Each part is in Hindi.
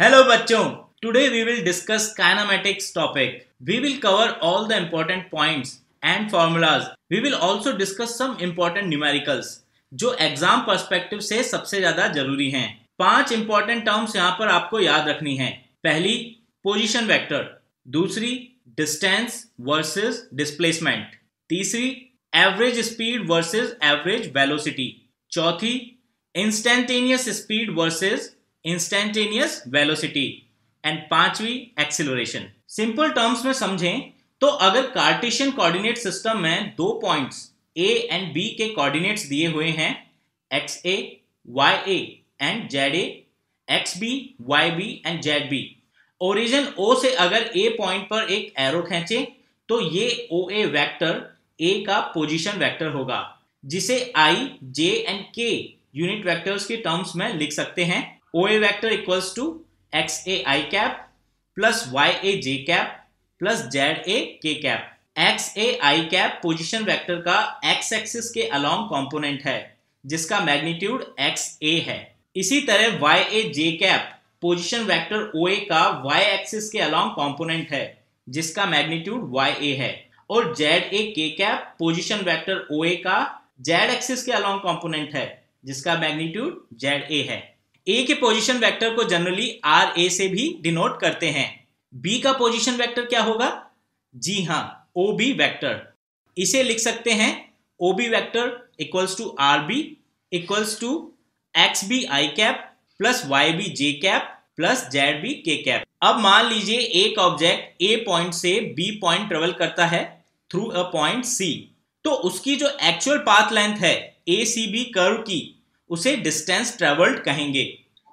हेलो बच्चों। Today we will discuss kinematics topic we will cover all the important points and formulas we will also discuss some important numericals जो एग्ज़ाम पर्सपेक्टिव से सबसे ज़्यादा ज़रूरी हैं। पाँच इम्पोर्टेंट टर्म्स यहाँ पर आपको याद रखनी है। पहली पोजिशन वैक्टर दूसरी डिस्टेंस वर्सेज डिस्प्लेसमेंट तीसरी average speed versus average velocity चौथी instantaneous speed versus instantaneous velocity and पांचवी एक्सिलोरेशन सिंपल टर्म्स में समझें तो अगर कार्टेशियन कोऑर्डिनेट सिस्टम में दो पॉइंट्स ए एंड बी के कोऑर्डिनेट्स दिए हुए हैं x A y A and z A x B y B and z B origin O से अगर ए पॉइंट पर एक एरो खींचे तो ये ओ ए वैक्टर ए का पोजीशन वेक्टर होगा, जिसे i j and k unit vectors के टर्म्स में लिख सकते हैं। Equals to x A i cap plus y A j cap plus z A k cap x A i cap position vector का एक्स एक्सिस के अलोंग कॉम्पोनेंट है, जिसका मैग्नीट्यूड एक्स ए है। इसी तरह y A j cap position vector O A का वाई एक्सिस के अलोंग कॉम्पोनेंट है, जिसका मैग्नीट्यूड वाई ए है। और z A k cap position vector O A का जेड एक्सिस के अलोंग कॉम्पोनेंट है, जिसका मैग्नीट्यूड जेड ए है। ए के पोजीशन वेक्टर को जनरली आर ए से भी डिनोट करते हैं। बी का पोजीशन वेक्टर क्या होगा? जी हाँ ओ बी वैक्टर इसे लिख सकते हैं O B vector equals to r B equals to x B i cap plus y B j cap plus z B k cap अब मान लीजिए एक ऑब्जेक्ट ए पॉइंट से बी पॉइंट ट्रेवल करता है थ्रू अ पॉइंट सी तो उसकी जो एक्चुअल पाथ लेंथ है ए सी बी कर्व की उसे डिस्टेंस ट्रेवल्ड कहेंगे।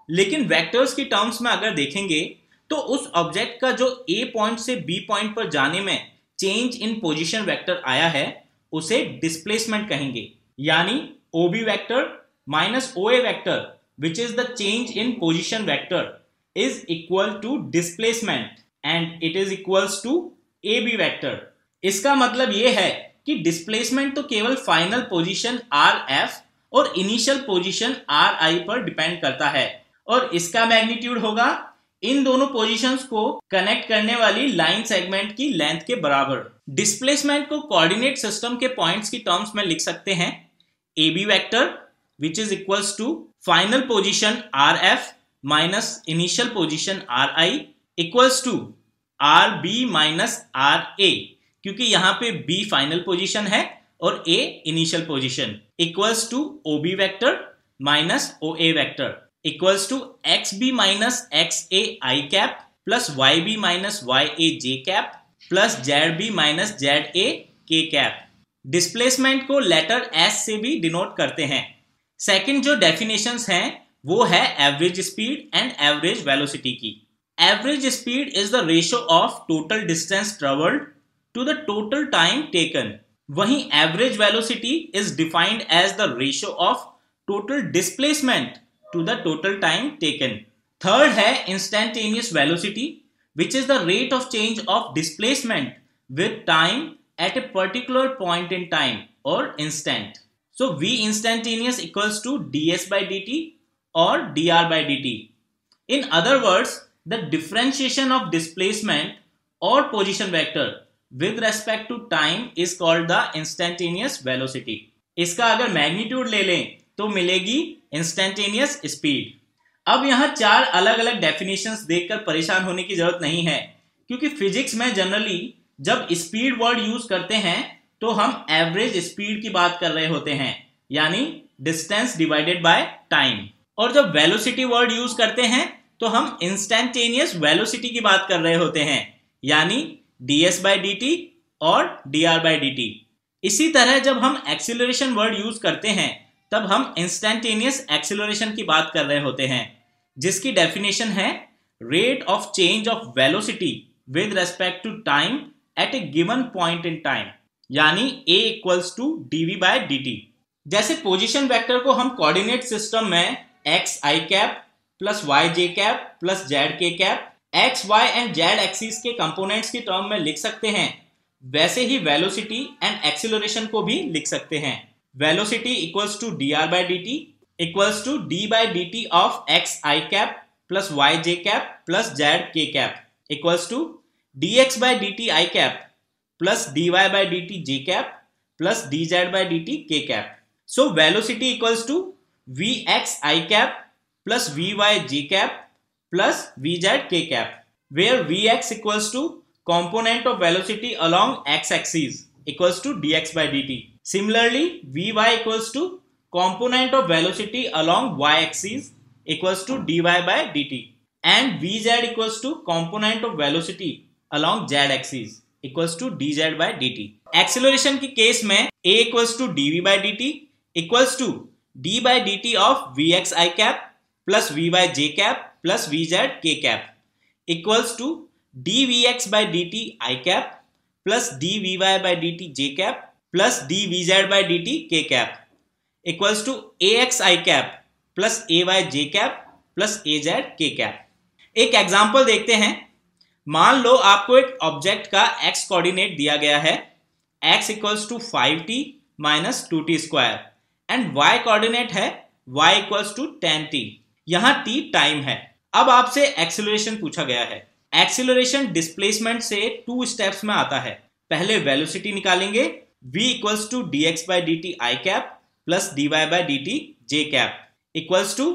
लेकिन वेक्टर्स की टर्म्स में अगर देखेंगे तो उस ऑब्जेक्ट का जो ए पॉइंट से बी पॉइंट पर जाने में चेंज इन पोजीशन वेक्टर आया है, उसे डिस्प्लेसमेंट कहेंगे। यानी O B vector minus O A vector which is the change in position vector is equal to displacement and it is equals to A B vector इसका मतलब यह है कि डिस्प्लेसमेंट तो केवल फाइनल पोजिशन आर एफ़ और इनिशियल पोजीशन आर आई पर डिपेंड करता है। और इसका मैग्नीट्यूड होगा इन दोनों पोजीशंस को कनेक्ट करने वाली लाइन सेगमेंट की लेंथ के बराबर। डिस्प्लेसमेंट को कोऑर्डिनेट सिस्टम के पॉइंट्स की टर्म्स में लिख सकते हैं। A B vector which is equals to final position r f minus initial position r i equals to r B minus r A क्योंकि यहाँ पे बी फाइनल पोजिशन है और A initial position vector equals to x B minus x A i cap plus y B minus y A j cap plus z B minus z A k cap displacement को लेटर एस से भी डिनोट करते हैं. सेकंड जो डेफिनेशन हैं, वो है average speed and average velocity की. Average speed is the ratio of total distance travelled to the total time taken वहीं average velocity is defined as the ratio of total displacement to the total time taken. Third है instantaneous velocity which is the rate of change of displacement with time at a particular point in time or instant. So V instantaneous equals to ds by dt or dr by dt. In other words, the differentiation of displacement or position vector with respect to time is called the instantaneous velocity इसका अगर मैग्नीट्यूड ले लें तो मिलेगी इंस्टेंटेनियस स्पीड अब यहाँ चार अलग अलग डेफिनेशंस देखकर परेशान होने की ज़रूरत नहीं है, क्योंकि फिजिक्स में जनरली जब स्पीड वर्ड यूज़ करते हैं तो हम एवरेज स्पीड की बात कर रहे होते हैं, यानी डिस्टेंस डिवाइडेड बाय टाइम और जब वेलोसिटी वर्ड यूज़ करते हैं तो हम इंस्टेंटेनियस वेलोसिटी की बात कर रहे होते हैं, यानी d s by d t और d r by d t इसी तरह जब हम एक्सिलरेशन वर्ड यूज़ करते हैं, तब हम इंस्टेंटेनियस एक्सिलरेशन की बात कर रहे होते हैं, जिसकी डेफिनेशन है rate of change of velocity with respect to time at a given point in time यानी a equals to dv by d t जैसे पोजिशन वेक्टर को हम कोऑर्डिनेट सिस्टम में x i cap plus y j cap plus z k cap x y and z axis के कंपोनेंट्स की टर्म में लिख सकते हैं। वैसे ही वेलोसिटी एंड एक्सिलोरेशन को भी लिख सकते हैं। velocity equals to dr by dt equals to d by dt of x, i cap plus y j cap plus z k cap equals to d x by d t i cap plus d y by d t j cap plus d z by d t k cap so velocity equals to v x i cap plus v y j cap v z k cap where vx equals to component of velocity along x-axis equals to dx by dt. Similarly, vy equals to component of velocity along y-axis equals to dy by dt and vz equals to component of velocity along z-axis equals to dz by dt. Acceleration की केस में a equals to dv by dt equals to d by dt of vx i cap plus vy j cap plus vz k cap equals to dvx by dt i cap plus dvy by dt j cap plus dvz by dt k cap equals to ax i cap plus ay j cap plus az k cap. एक एग्ज़ाम्पल देखते हैं। मान लो आपको एक ऑब्जेक्ट का एक्स कोऑर्डिनेट दिया गया है। X equals to five t minus two t square and y coordinate है y equals to ten t यहाँ टी टाइम है। अब आपसे एक्सिलरेशन पूछा गया है। एक्सिलरेशन डिस्प्लेसमेंट से टू स्टेप्स में आता है। पहले वेलोसिटी निकालेंगे। V equals to d x by d t i cap plus d y by d t j cap equals to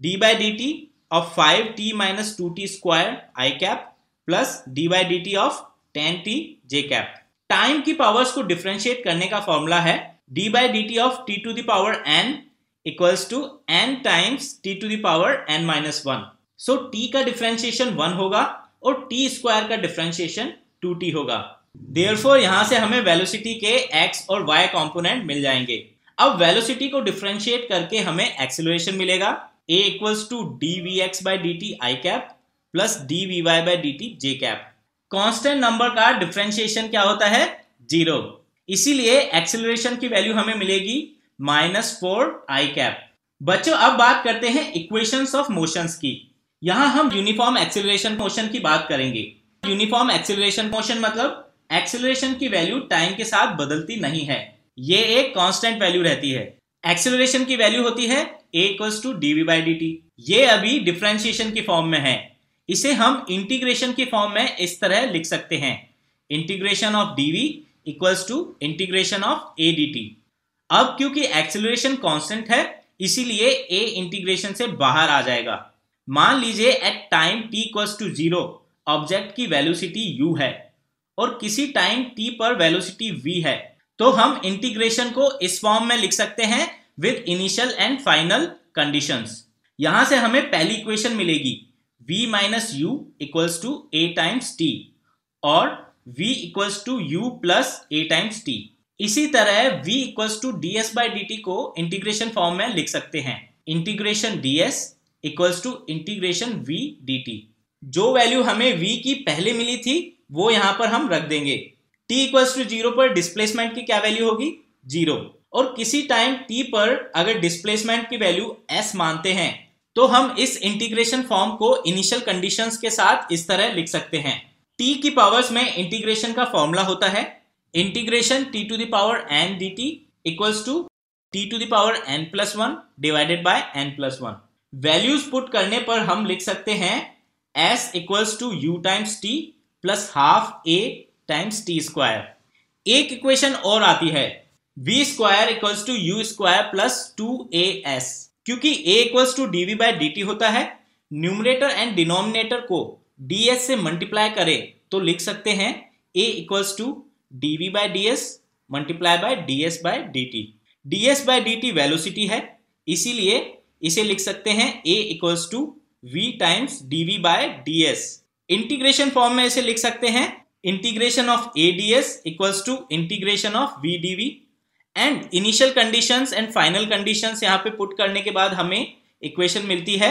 d by d t of five t minus two t square i cap plus d by d t of ten t j cap time की पावर्स को डिफ्रेंशिएट करने का फॉर्मूला है। D by d t of t to the power n equals to n times t to the power n minus one so so, t का डिफ्रेंशिएशन वन होगा और टी स्क्वायर का डिफ्रेंशिएशन टू टी होगा। देयरफॉर यहाँ से हमें वेलोसिटी के x और y कंपोनेंट मिल जाएँगे। अब वेलोसिटी को डिफ्रेंशिएट करके हमें एक्सिलरेशन मिलेगा। A equals to d v x by d t i cap plus d v y by d t j cap constant number का डिफ्रेंशिएशन क्या होता है? ज़ीरो इसीलिए एक्सिलरेशन की वैल्यू हमें मिलेगी माइनस फोर आई कैप बच्चों अब बात करते हैं इक्वेशंस ऑफ़ मोशंस की। यहाँ हम यूनिफॉर्म एक्सिलरेशन मोशन की बात करेंगे। यूनिफॉर्म एक्सिलरेशन मोशन मतलब एक्सिलरेशन की वैल्यू टाइम के साथ बदलती नहीं है। ये एक कांस्टेंट वैल्यू रहती है। एक्सिलरेशन की वैल्यू होती है a equals to d v by d t ये अभी डिफ्रेंशिएशन की फॉर्म में है। इसे हम इंटीग्रेशन की फॉर्म में इस तरह लिख सकते हैं। Integration of d v equals to integration of a d t अब क्योंकि एक्सिलरेशन कांस्टेंट है, इसीलिए ए इंटीग्रेशन से बाहर आ जाएगा। मान लीजिए at time t equals to zero object की वेलोसिटी u है, और किसी टाइम t पर वेलोसिटी v है तो हम इंटीग्रेशन को इस फॉर्म में लिख सकते हैं with initial and final conditions यहाँ से हमें पहली इक्वेशन मिलेगी, v minus u equals to a times t और v equals to u plus a times t इसी तरह v equals to d s by d t को इंटीग्रेशन फॉर्म में लिख सकते हैं। Integration d s equals to integration v d t जो वैल्यू हमें v की पहले मिली थी, वो यहाँ पर हम रख देंगे। T इक्वल्स टू ज़ीरो पर डिस्प्लेसमेंट की क्या वैल्यू होगी? ज़ीरो और किसी टाइम t पर अगर डिस्प्लेसमेंट की वैल्यू s मानते हैं तो हम इस इंटीग्रेशन फॉर्म को इनिशियल कंडीशंस के साथ इस तरह लिख सकते हैं। T की पावर्स में इंटीग्रेशन का फॉर्मूला होता है। Integration t to the power n dt t equals to t to the power n plus one divided by n plus one values put करने पर हम लिख सकते हैं s equals to u times t plus half a times t square एक इक्वेशन और आती है. v square equals to u square plus two a s क्योंकि a equals to d v by d t होता है न्यूमरेटर एंड डिनोमिनेटर को डी एस से मल्टीप्लाई करें तो लिख सकते हैं a equals to D V by D S multiply by D S by D T D S by D T velocity है, इसीलिए इसे लिख सकते हैं A equals to V times D V by D S integration form में इसे लिख सकते हैं integration of A D S equals to integration of V D V and initial condition and final condition यहाँ पे पुट करने के बाद हमें इक्वेशन मिलती है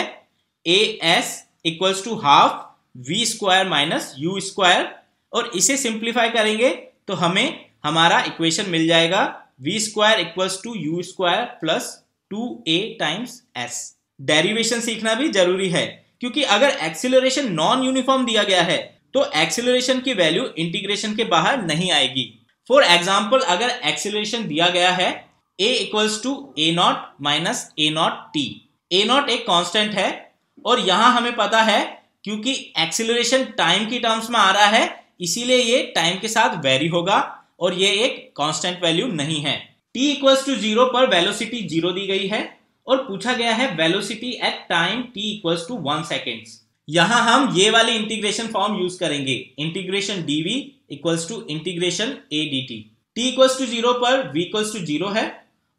A S equals to half V square minus U square और इसे सिंप्लीफाई करेंगे तो हमें हमारा इक्वेशन मिल जाएगा V square equals to U square plus two A times S derivation सीखना भी ज़रूरी है, क्योंकि अगर एक्सिलरेशन नॉन यूनिफॉर्म दिया गया है तो एक्सिलरेशन की वैल्यू इंटीग्रेशन के बाहर नहीं आएगी। फॉर एग्ज़ाम्पल अगर एक्सिलरेशन दिया गया है A equals to A nought minus A nought T A nought एक कांस्टेंट है, और यहाँ हमें पता है, क्योंकि एक्सिलरेशन टाइम की टर्म्स में आ रहा है, इसीलिए ये टाइम के साथ वेरी होगा, और ये एक कांस्टेंट वैल्यू नहीं है। T इक्वल्स टू ज़ीरो पर वेलोसिटी ज़ीरो दी गई है और पूछा गया है velocity at time t equals to one seconds यहाँ हम ये वाली इंटीग्रेशन फॉर्म यूज़ करेंगे। Integration dv equals to integration a dt T equals to zero पर v इक्वल्स टू ज़ीरो है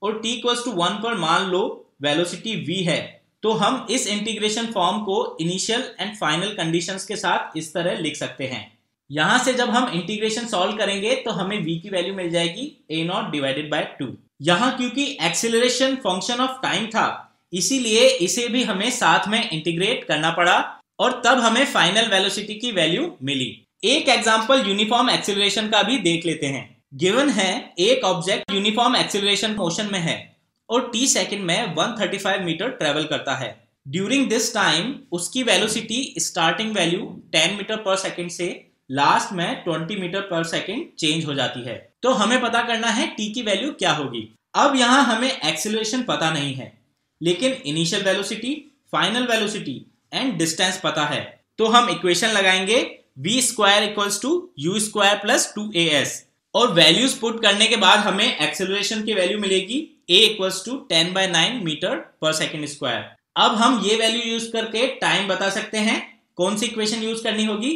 और t इक्वल्स टू वन पर मान लो वेलोसिटी v है। तो हम इस इंटीग्रेशन फॉर्म को इनिशियल एंड फाइनल कंडीशंस के साथ इस तरह लिख सकते हैं। यहाँ से जब हम इंटीग्रेशन सॉल्व करेंगे तो हमें v की वैल्यू मिल जाएगी a nought divided by two यहाँ क्योंकि एक्सिलरेशन फ़ंक्शन ऑफ़ टाइम था, इसीलिए इसे भी हमें साथ में इंटीग्रेट करना पड़ा और तब हमें फाइनल वेलोसिटी की वैल्यू मिली। एक एग्ज़ाम्पल यूनिफॉर्म एक्सिलरेशन का भी देख लेते हैं। गिवन है, एक ऑब्जेक्ट यूनिफॉर्म एक्सिलरेशन मोशन में है और टी सेकंड में 135 मीटर ट्रेवल करता है। ड्यूरिंग दिस टाइम उसकी velocity starting value 10 metre per second से लास्ट में 20 मीटर पर सेकेंड चेंज हो जाती है। तो हमें पता करना है टी की वैल्यू क्या होगी। अब यहाँ हमें एक्सिलरेशन पता नहीं है, लेकिन initial velocity final velocity and distance पता है। तो हम इक्वेशन लगाएँगे V square equals to U square plus two A S और वैल्यूज़ पुट करने के बाद हमें एक्सेलरेशन की वैल्यू मिलेगी A equals to ten by nine metre per second square अब हम ये वैल्यू यूज़ करके टाइम बता सकते हैं, कौन सी इक्वेशन यूज़ करनी होगी?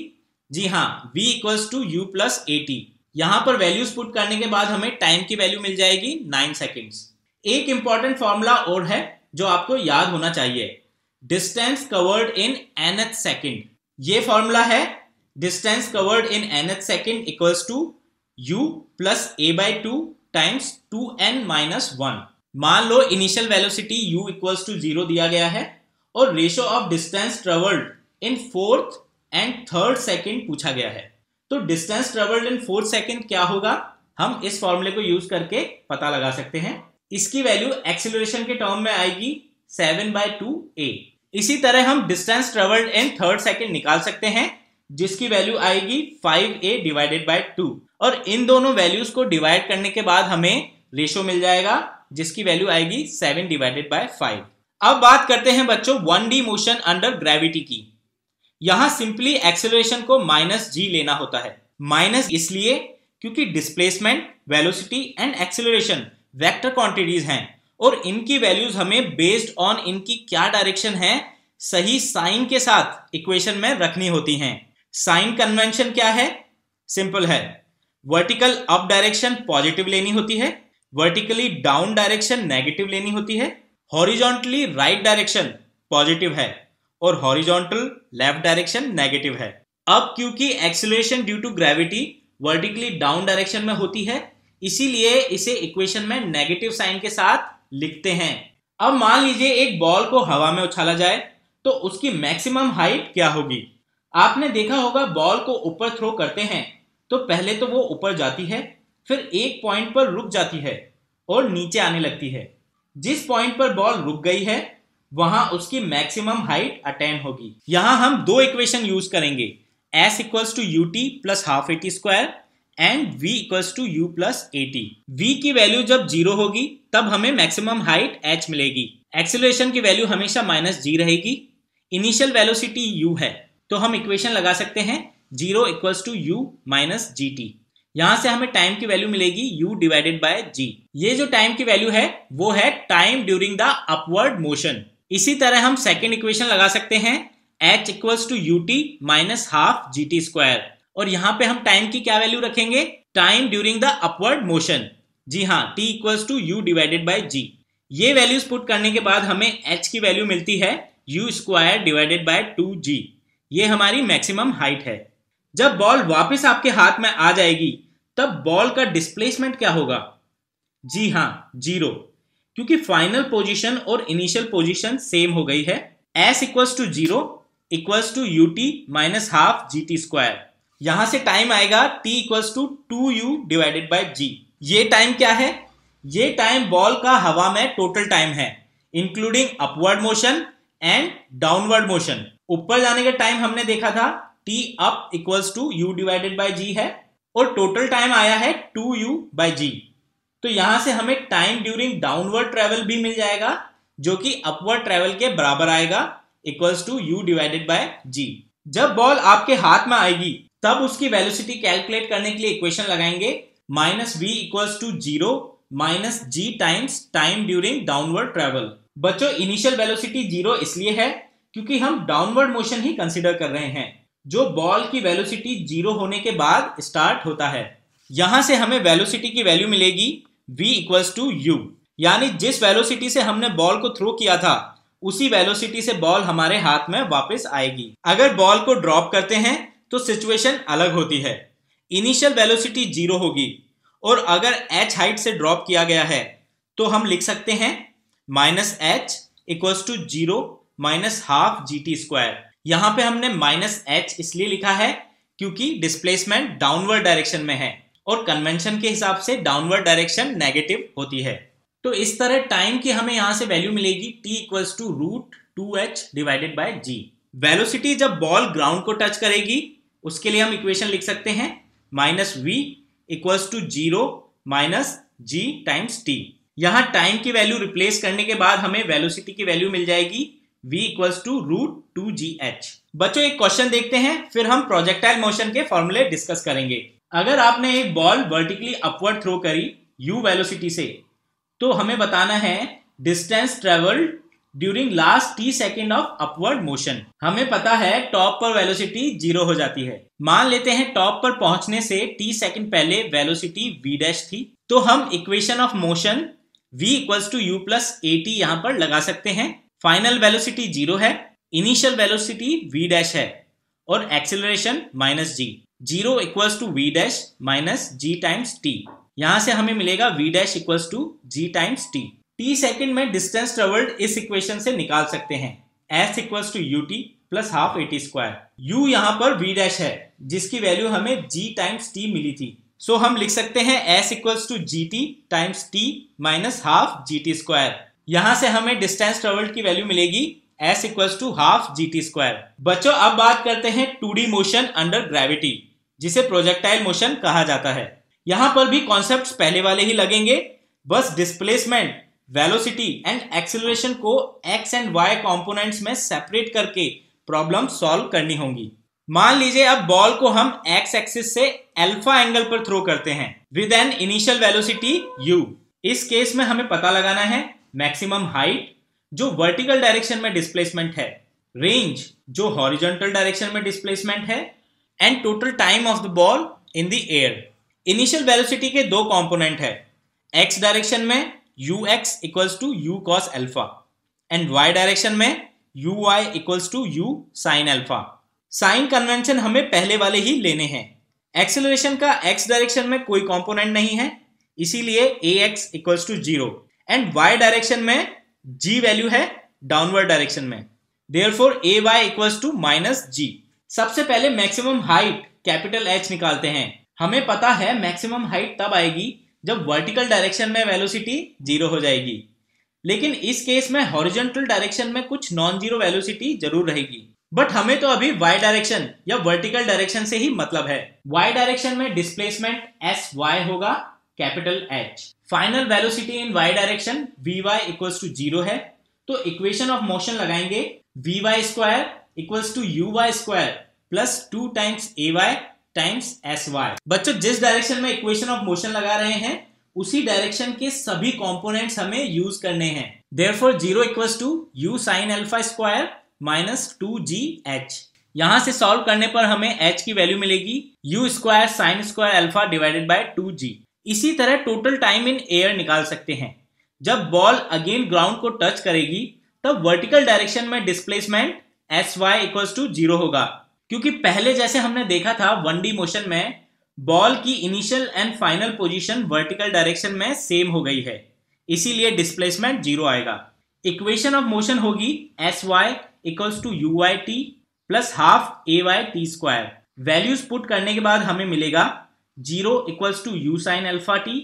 जी हाँ v equals to U plus A T यहाँ पर वैल्यूज़ पुट करने के बाद हमें टाइम की वैल्यू मिल जाएगी नाइन सेकेंड्स एक इंपॉर्टेंट फॉर्मूला और है जो आपको याद होना चाहिए. Distance covered in nth second ये फॉर्मूला है distance covered in nth second equals to U plus A by two times two N minus one मान लो initial velocity u equals to zero दिया गया है और ratio of distance travelled in fourth and third second पूछा गया है। तो distance travelled in fourth second क्या होगा? हम इस फॉर्मूले को यूज़ करके पता लगा सकते हैं। इसकी वैल्यू एक्सिलेशन के टर्म में आएगी सेवन बाय टू ए इसी तरह हम distance travelled in third second निकाल सकते हैं, जिसकी वैल्यू आएगी five A divided by two और इन दोनों वैल्यूज़ को डिवाइड करने के बाद हमें रेशो मिल जाएगा, जिसकी वैल्यू आएगी सेवन डिवाइडेड बाय फाइव अब बात करते हैं बच्चों one D motion under gravity की। यहाँ सिंपली एक्सेलरेशन को माइनस जी लेना होता है। माइनस इसलिए क्योंकि displacement velocity and acceleration vector quantities हैं। और इनकी वैल्यूज़ हमें बेस्ड ऑन इनकी क्या डायरेक्शन है, सही साइन के साथ इक्वेशन में रखनी होती हैं। साइन कन्वेंशन क्या है? सिंपल है। वर्टिकल अप डायरेक्शन पॉजिटिव लेनी होती है। वर्टिकली डाउन डायरेक्शन नेगेटिव लेनी होती है। हॉरिजॉन्टली राइट डायरेक्शन पॉजिटिव है। और हॉरिजॉन्टल लेफ़्ट डायरेक्शन नेगेटिव है। अब क्योंकि acceleration due to gravity vertically down direction में होती है, इसीलिए इसे इक्वेशन में नेगेटिव साइन के साथ लिखते हैं। अब मान लीजिए एक बॉल को हवा में उछाला जाए तो उसकी मैक्सिमम हाइट क्या होगी? आपने देखा होगा बॉल को ऊपर थ्रो करते हैं तो पहले तो वो ऊपर जाती है, फिर एक पॉइंट पर रुक जाती है और नीचे आने लगती है। जिस पॉइंट पर बॉल रुक गई है वहाँ उसकी मैक्सिमम हाइट अटेन होगी। यहाँ हम दो इक्वेशन यूज़ करेंगे। S equals to U T plus half A T square and v equals to U plus A T V की वैल्यू जब ज़ीरो होगी, तब हमें मैक्सिमम हाइट h मिलेगी। एक्सिलेशन की वैल्यू हमेशा माइनस जी रहेगी। इनिशियल वेलोसिटी u है। तो हम इक्वेशन लगा सकते हैं। Zero equals to U minus G T यहाँ से हमें टाइम की वैल्यू मिलेगी u डिवाइडेड बाय g ये जो टाइम की वैल्यू है, वो है time during the upward motion इसी तरह हम सेकेंड इक्वेशन लगा सकते हैं H equals to U T minus half G T square और यहाँ पे हम टाइम की क्या वैल्यू रखेंगे? Time during the upward motion जी हाँ t equals to U divided by G ये वैल्यूज़ पुट करने के बाद हमें एच की वैल्यू मिलती है U square divided by two G ये हमारी मैक्सिमम हाइट है. जब बॉल वापस आपके हाथ में आ जाएगी, तब बॉल का डिस्प्लेसमेंट क्या होगा? जी हाँ ज़ीरो क्योंकि फाइनल पोजीशन और इनिशियल पोजीशन सेम हो गई है। S equals to zero equals to U T minus half G T square यहाँ से टाइम आएगा T equals to two U divided by G ये टाइम क्या है? ये टाइम बॉल का हवा में टोटल टाइम है including upward motion and downward motion ऊपर जाने का टाइम हमने देखा था T up equals to U divided by G है और टोटल टाइम आया है टू यू बाई जी तो यहाँ से हमें टाइम ड्यूरिंग डाउनवर्ड ट्रेवल भी मिल जाएगा, जो कि अपवर्ड ट्रेवल के बराबर आएगा equals to U divided by G जब बॉल आपके हाथ में आएगी, तब उसकी वेलोसिटी कैलकुलेट करने के लिए इक्वेशन लगाएँगे। Minus V equals to zero minus G times time during downward travel बच्चों इनिशियल वेलोसिटी ज़ीरो इसलिए है, क्योंकि हम डाउनवर्ड मोशन ही कंसिडर कर रहे हैं। जो बॉल की वेलोसिटी ज़ीरो होने के बाद स्टार्ट होता है। यहाँ से हमें वेलोसिटी की वैल्यू मिलेगी। V इक्वल्स टू यू यानी जिस वेलोसिटी से हमने बॉल को थ्रो किया था, उसी वेलोसिटी से बॉल हमारे हाथ में वापस आएगी। अगर बॉल को ड्रॉप करते हैं तो सिचुएशन अलग होती है। इनिशियल वेलोसिटी ज़ीरो होगी। और अगर एच हाइट से ड्रॉप किया गया है तो हम लिख सकते हैं minus H equals to zero minus half G T square यहाँ पे हमने माइनस एच इसलिए लिखा है, क्योंकि डिस्प्लेसमेंट डाउनवर्ड डायरेक्शन में है। और कन्वेंशन के हिसाब से डाउनवर्ड डायरेक्शन नेगेटिव होती है। तो इस तरह टाइम की हमें यहाँ से वैल्यू मिलेगी T equals to root two H divided by G velocity जब बॉल ग्राउंड को टच करेगी, उसके लिए हम इक्वेशन लिख सकते हैं minus V equals to zero minus G times T यहाँ टाइम की वैल्यू रिप्लेस करने के बाद हमें वेलोसिटी की वैल्यू मिल जाएगी, v equals to root two G H बच्चों, एक क्वेश्चन देखते हैं, फिर हम प्रोजेक्टाइल मोशन के फॉर्मूले डिस्कस करेंगे। अगर आपने एक बॉल वर्टिकली अपवर्ड थ्रो करी यू वेलोसिटी से तो हमें बताना है distance travelled during last T second of upward motion हमें पता है टॉप पर वेलोसिटी ज़ीरो हो जाती है। मान लेते हैं टॉप पर पहुँचने से टी सेकेंड पहले वेलोसिटी वी डैश थी तो हम equation of motion v equals to U plus A T यहाँ पर लगा सकते हैं। फाइनल वेलोसिटी ज़ीरो है इनिशियल वेलोसिटी v डैश है, और acceleration minus G zero equals to V dash minus G times T यहाँ से हमें मिलेगा v dash equals to G times T T second में डिस्टेंस ट्रेवल्ड इस इक्वेशन से निकाल सकते हैं। S equals to U T plus half A T square U यहाँ पर वी डैश है जिसकी वैल्यू हमें जी टाइम्स टी मिली थी। सो so, हम लिख सकते हैं S equals to G T times T minus half G T square यहाँ से हमें डिस्टेंस ट्रेवल्ड की वैल्यू मिलेगी S equals to half G T square बच्चों अब बात करते हैं two D motion under gravity जिसे प्रोजेक्टाइल मोशन कहा जाता है। यहाँ पर भी कॉन्सेप्ट पहले वाले ही लगेंगे। बस डिस्प्लेसमेंट वेलोसिटी एंड एक्सिलरेशन को एक्स एंड वाई कंपोनेंट्स में सेपरेट करके प्रॉब्लम सॉल्व करनी होंगी। मान लीजिए अब बॉल को हम एक्स एक्सिस से अल्फ़ा एंगल पर थ्रो करते हैं। With an initial velocity U इस केस में हमें पता लगाना है मैक्सिमम हाइट जो वर्टिकल डायरेक्शन में डिस्प्लेसमेंट है। रेंज जो हॉरिजॉन्टल डायरेक्शन में डिस्प्लेसमेंट है। And total time of the ball in the air initial velocity के दो कंपोनेंट है. एक्स डायरेक्शन में U X equals to U cos alpha and Y direction में U Y equals to U sine alpha sign convention हमें पहले वाले ही लेने हैं. एक्सेलरेशन का एक्स डायरेक्शन में कोई कंपोनेंट नहीं है. इसीलिए A X equals to zero and Y direction में जी वैल्यू है डाउनवर्ड डायरेक्शन में. Therefore A Y equals to minus G सबसे पहले मैक्सिमम हाइट कैपिटल एच निकालते हैं। हमें पता है मैक्सिमम हाइट तब आएगी जब वर्टिकल डायरेक्शन में वेलोसिटी ज़ीरो हो जाएगी। लेकिन इस केस में हॉरिजेंटल डायरेक्शन में कुछ नॉन ज़ीरो वेलोसिटी ज़रूर रहेगी। बट हमें तो अभी वाई डायरेक्शन या वर्टिकल डायरेक्शन से ही मतलब है। वाई डायरेक्शन में डिस्प्लेसमेंट एस वाई होगा capital H final velocity in Y direction Y equals to zero है। तो इक्वेशन ऑफ़ मोशन लगाएँगे Y square equals to U Y square plus two times A Y times S Y बच्चों, जिस डायरेक्शन में इक्वेशन ऑफ़ मोशन लगा रहे हैं, उसी डायरेक्शन के सभी कंपोनेंट्स हमें यूज़ करने हैं। Therefore zero equal to U sine alpha square minus two G H यहाँ से सॉल्व करने पर हमें एच की वैल्यू मिलेगी U square sine square alpha divided by two G इसी तरह टोटल टाइम इन एयर निकाल सकते हैं। जब बॉल अगेन ग्राउंड को टच करेगी, तब वर्टिकल डायरेक्शन में displacement S Y equal to zero होगा। क्योंकि पहले जैसे हमने देखा था वन डी मोशन में बॉल की initial and final position vertical direction में सेम हो गई है। इसीलिए डिस्प्लेसमेंट ज़ीरो आएगा। इक्वेशन ऑफ़ मोशन होगी S Y equals to U Y T plus half A Y T square values put करने के बाद हमें मिलेगा zero equals to U sine alpha T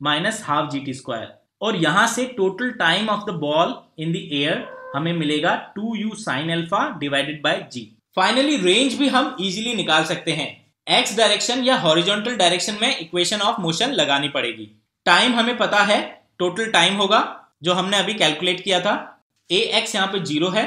minus half G T square और यहाँ से total time of the ball in the air हमें मिलेगा two U sine alpha divided by G. Finally range भी हम इजीली निकाल सकते हैं। एक्स डायरेक्शन या हॉरिजॉन्टल डायरेक्शन में इक्वेशन ऑफ़ मोशन लगानी पड़ेगी। टाइम हमें पता है टोटल टाइम होगा, जो हमने अभी कैलकुलेट किया था। ए एक्स यहाँ पे ज़ीरो है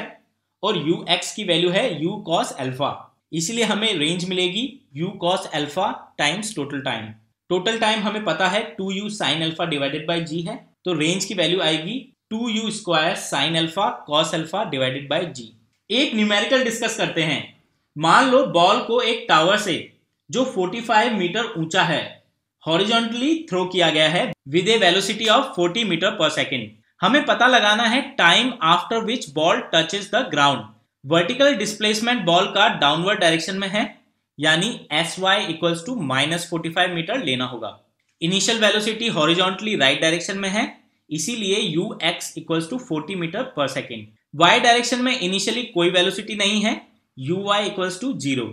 और यू एक्स की वैल्यू है यू कॉस एल्फा इसलिए हमें रेंज मिलेगी U cos alpha times total time total time हमें पता है two U sine alpha divided by G है तो रेंज की वैल्यू आएगी two U square sine alpha cos alpha divided by G एक न्यूमेरिकल डिस्कस करते हैं। मान लो बॉल को एक टावर से, जो 45 मीटर ऊँचा है हॉरिजॉन्टली थ्रो किया गया है with a velocity of 40 metre per second हमें पता लगाना है time after which ball touches the ground vertical displacement ball का डाउनवर्ड डायरेक्शन में है, यानी S Y equals to minus forty five metre लेना होगा। Initial velocity horizontally right direction में है इसीलिए U X equals to forty metre per second Y direction में इनिशियली कोई वेलोसिटी नहीं है U Y equals to zero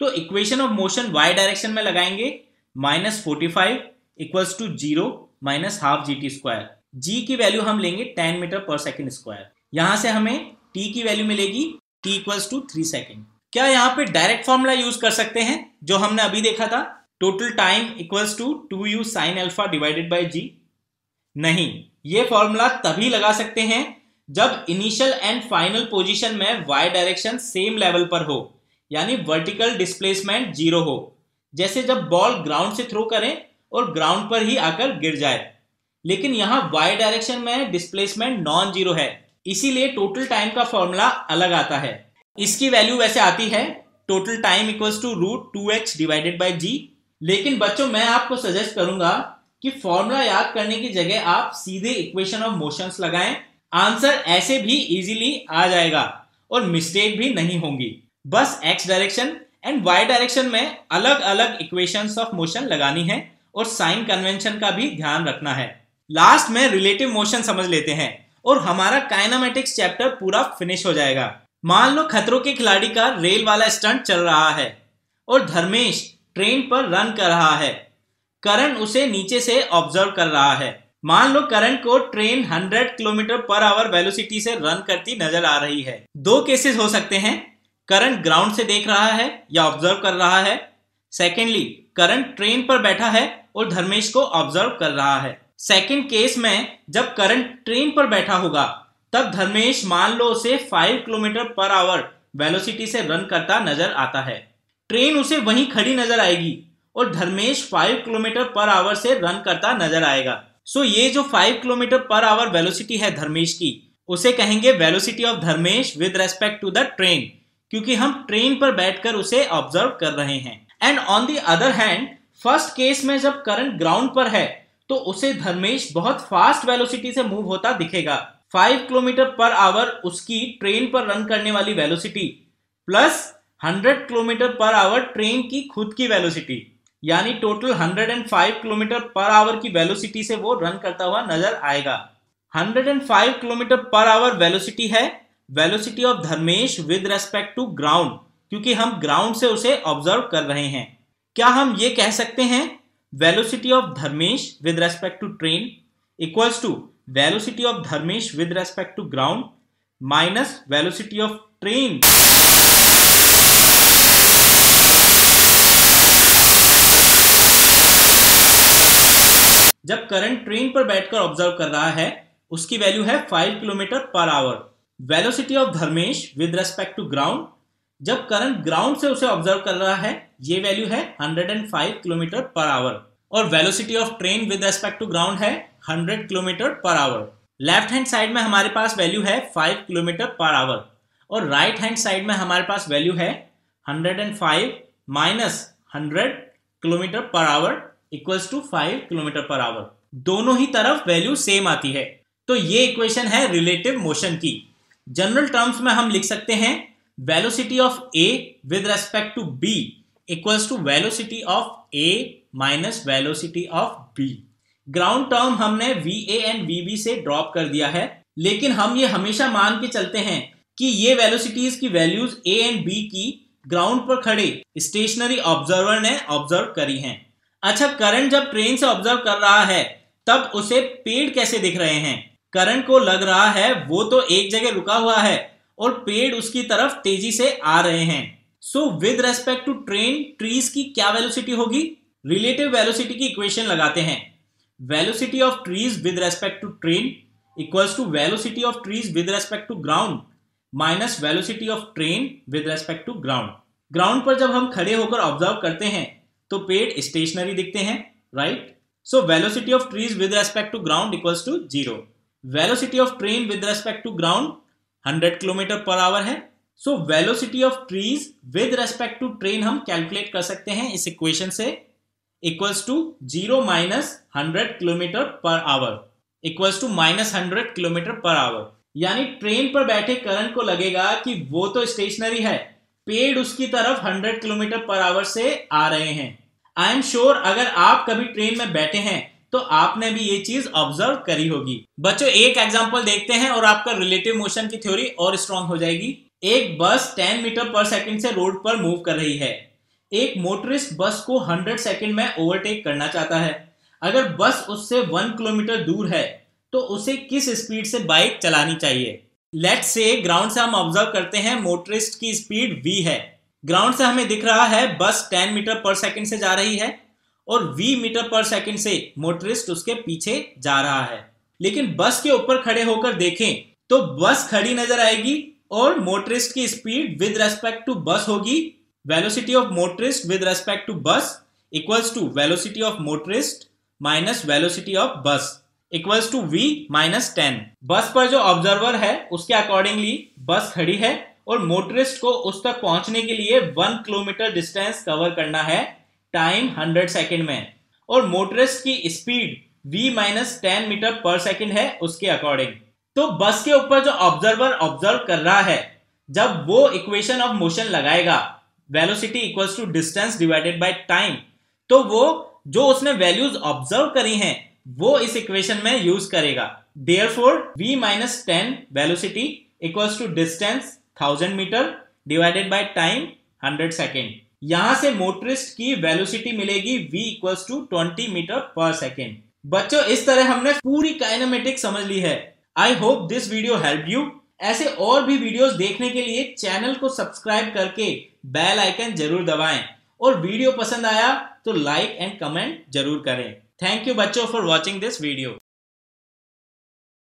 तो equation of motion Y direction में लगाएँगे minus forty five equals to zero minus half G T square G की वैल्यू हम लेंगे ten metre per second square यहाँ से हमें टी की वैल्यू मिलेगी T equals to three second क्या यहाँ पे डायरेक्ट फॉर्मूला यूज़ कर सकते हैं? जो हमने अभी देखा था total time equals to two U sine alpha divided by G नहीं, ये फॉर्मूला तभी लगा सकते हैं जब इनिशियल एंड फाइनल पोजीशन में वाई डायरेक्शन सेम लेवल पर हो, यानी वर्टिकल डिस्प्लेसमेंट ज़ीरो हो। जैसे जब बॉल ग्राउंड से थ्रो करें और ग्राउंड पर ही आकर गिर जाए। लेकिन यहाँ वाई डायरेक्शन में डिस्प्लेसमेंट नॉन ज़ीरो है, इसीलिए टोटल टाइम का फॉर्मूला अलग आता है। इसकी वैल्यू वैसे आती है total time equals to root two X divided by G लेकिन बच्चों, मैं आपको सजेस्ट करूँगा कि फॉर्मूला याद करने की जगह आप सीधे इक्वेशन ऑफ़ मोशंस लगाएँ। आंसर ऐसे भी इजीली आ जाएगा और मिस्टेक भी नहीं होंगी। बस X direction and Y direction में अलग अलग इक्वेशंस ऑफ़ मोशन लगानी है और साइन कन्वेंशन का भी ध्यान रखना है। लास्ट में रिलेटिव मोशन समझ लेते हैं और हमारा काइनामेटिक्स चैप्टर पूरा फिनिश हो जाएगा। मान लो खतरों के खिलाड़ी का रेल वाला स्टंट चल रहा है और धर्मेश ट्रेन पर रन कर रहा है। करण उसे नीचे से ऑब्ज़र्व कर रहा है। मान लो करण को train 100 kilometre per hour velocity से रन करती नज़र आ रही है। दो केसेस हो सकते हैं। करण ग्राउंड से देख रहा है या ऑब्ज़र्व कर रहा है। सेकेंडली करण ट्रेन पर बैठा है और धर्मेश को ऑब्ज़र्व कर रहा है। सेकेंड केस में जब करंट ट्रेन पर बैठा होगा, तब धर्मेश मान लो उसे 5 किलोमीटर पर आवर वेलोसिटी से रन करता नज़र आता है। ट्रेन उसे वहीं खड़ी नज़र आएगी। और धर्मेश 5 किलोमीटर पर आवर से रन करता नज़र आएगा। सो ये जो 5 किलोमीटर पर आवर वेलोसिटी है धर्मेश की, उसे कहेंगे velocity of Dharmesh with respect to the train क्योंकि हम ट्रेन पर बैठकर उसे ऑब्ज़र्व कर रहे हैं। And on the other hand first case में जब करंट ग्राउंड पर है तो उसे धर्मेश बहुत फास्ट वेलोसिटी से मूव होता दिखेगा। फाइव किलोमीटर पर आवर उसकी ट्रेन पर रन करने वाली velocity plus hundred kilometre per hour train की खुद की वेलोसिटी यानी total hundred and five kilometre per hour की वेलोसिटी से वो रन करता हुआ नज़र आएगा। Hundred and five kilometre per hour velocity है। Velocity of Dharmesh with respect to ground क्योंकि हम ग्राउंड से उसे ऑब्ज़र्व कर रहे हैं। क्या हम ये कह सकते हैं? Velocity of Dharmesh with respect to train equals to velocity of Dharmesh with respect to ground minus velocity of train जब करंट ट्रेन पर बैठकर ऑब्ज़र्व कर रहा है, उसकी वैल्यू है 5 kilometre per hour velocity of Dharmesh with respect to ground जब करंट ग्राउंड से उसे ऑब्ज़र्व कर रहा है, ये वैल्यू है 105 किलोमीटर पर आवर और velocity of train with respect to ground है 100 kilometre per our left hand side में हमारे पास वैल्यू है 5 किलोमीटर पर आवर और राइट हैंड साइड में हमारे पास वैल्यू है 105 minus hundred kilometre per hour equals to five kilometre per hour दोनों ही तरफ़ वैल्यू सेम आती है। तो ये इक्वेशन है रिलेटिव मोशन की। जनरल टर्म्स में हम लिख सकते हैं velocity of A with respect to B equals to velocity of A minus velocity of B ground term हमने V A and V B से ड्रॉप कर दिया है। लेकिन हम ये हमेशा मान के चलते हैं कि ये वेलोसिटीज की वैल्यूज़ ए एंड बी की ग्राउंड पर खड़े स्टेशनरी ऑब्जर्वर ने ऑब्ज़र्व करी हैं। अच्छा करंट जब ट्रेन से ऑब्ज़र्व कर रहा है, तब उसे पेड़ कैसे दिख रहे हैं? करंट को लग रहा है वो तो एक जगह रुका हुआ है और पेड़ उसकी तरफ़ तेज़ी से आ रहे हैं। So with respect to train trees की क्या वेलोसिटी होगी? रिलेटिव वेलोसिटी की इक्वेशन लगाते हैं। Velocity of trees with respect to train equals to velocity of trees with respect to ground minus velocity of train with respect to ground ground पर जब हम खड़े होकर ऑब्ज़र्व करते हैं तो पेड़ स्टेशनरी दिखते हैं right so velocity of trees with respect to ground equals to zero velocity of train with respect to ground 100 kilometre per hour है. So velocity of trees with respect to train हम कैलकुलेट कर सकते हैं इस इक्वेशन से equals to zero minus hundred kilometre per hour equals to minus hundred kilometre per hour यानी ट्रेन पर बैठे करण को लगेगा कि वो तो स्टेशनरी है पेड़ उसकी तरफ़ 100 किलोमीटर पर आवर से आ रहे हैं। आई एम श्योर अगर आप कभी ट्रेन में बैठे हैं तो आपने भी ये चीज़ ऑब्ज़र्व करी होगी। बच्चों, एक एग्जांपल देखते हैं और आपका रिलेटिव मोशन की थ्योरी और स्ट्रांग हो जाएगी। एक बस 10 मीटर पर सेकंड से रोड पर मूव कर रही है। एक मोटरिस्ट बस को 100 सेकंड में ओवरटेक करना चाहता है। अगर बस उससे वन किलोमीटर दूर है तो उसे किस स्पीड से बाइक चलानी चाहिए? लेट से ग्राउंड से हम ऑब्ज़र्व करते हैं मोटरिस्ट की स्पीड v है। ग्राउंड से हमें दिख रहा है बस 10 मीटर पर सेकंड से जा रही है और v मीटर पर सेकंड से मोटरिस्ट उसके पीछे जा रहा है। लेकिन बस के ऊपर खड़े होकर देखें तो बस खड़ी नज़र आएगी और मोटरिस्ट की speed with respect to bus होगी। Velocity of motorist with respect to bus equals to velocity of motorist minus velocity of bus equals to V minus ten bus पर जो ऑब्जर्वर है, उसके अकॉर्डिंगली बस खड़ी है और मोटरिस्ट को उस तक पहुँचने के लिए वन किलोमीटर डिस्टेंस कवर करना है टाइम हंड्रेड सेकेंड में। और मोटरिस्ट की speed v minus ten metre per second है उसके अकॉर्डिंग तो बस के ऊपर जो ऑब्जर्वर ऑब्ज़र्व कर रहा है, जब वो इक्वेशन ऑफ़ मोशन लगाएगा velocity equals to distance divided by time तो वो जो उसने वैल्यूज़ ऑब्ज़र्व करी हैं वो इस इक्वेशन में यूज़ करेगा। Therefore V minus ten velocity equals to distance thousand metre divided by time hundred second यहाँ से मोटरिस्ट की वेलोसिटी मिलेगी v equals to twenty metre per second बच्चों, इस तरह हमने पूरी काइनामेटिक समझ ली है। I hope this video help you ऐसे और भी वीडियोस देखने के लिए चैनल को सब्सक्राइब करके बेल आइकन ज़रूर दबाएँ। और वीडियो पसंद आया तो लाइक एंड कमेंट ज़रूर करें। थैंक यू बच्चों फॉर वॉचिंग दिस वीडियो